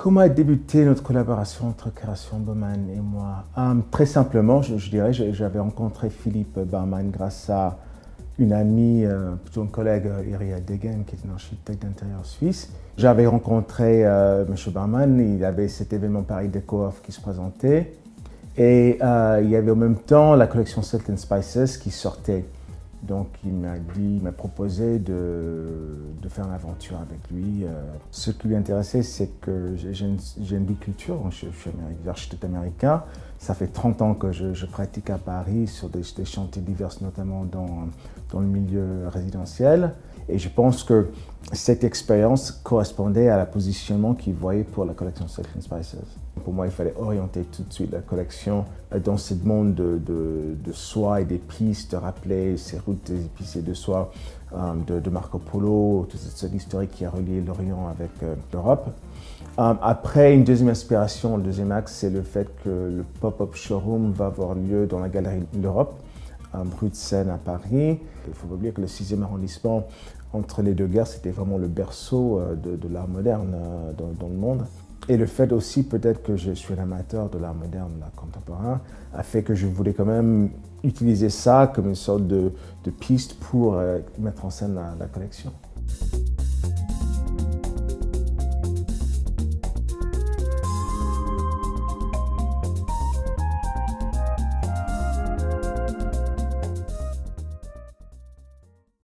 comment a débuté notre collaboration entre Création Baumann et moi Très simplement, je, dirais, j'avais rencontré Philippe Baumann grâce à une amie, plutôt une collègue, Iria Degen, qui est une architecte d'intérieur suisse. J'avais rencontré M. Baumann, il avait cet événement Paris Déco qui se présentait. Et il y avait en même temps la collection Salt and Spices qui sortait. Donc il m'a dit, m'a proposé de, de, faire une aventure avec lui. Euh, ce qui lui intéressait, c'est que j'ai une, une biculture, je, je suis architecte américain. Ça fait 30 ans que je, pratique à Paris sur des, des chantiers divers, notamment dans, dans, le milieu résidentiel. Et je pense que cette expérience correspondait à la positionnement qu'il voyait pour la collection Second Spices. Pour moi, il fallait orienter tout de suite la collection dans ce monde de, de, soie et d'épices, de rappeler ces routes épicées de soie euh, de, Marco Polo, toute cette historique qui a relié l'Orient avec euh, l'Europe. Euh, après, une deuxième inspiration, le deuxième axe, c'est le fait que le pop-up showroom va avoir lieu dans la galerie de l'Europe, rue de Seine à Paris. Il faut pas oublier que le 6e arrondissement, entre les deux guerres, c'était vraiment le berceau de, l'art moderne dans, le monde. Et le fait aussi, peut-être que je suis un amateur de l'art moderne, l'art contemporain, a fait que je voulais quand même utiliser ça comme une sorte de, piste pour euh, mettre en scène la collection.